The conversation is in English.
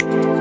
you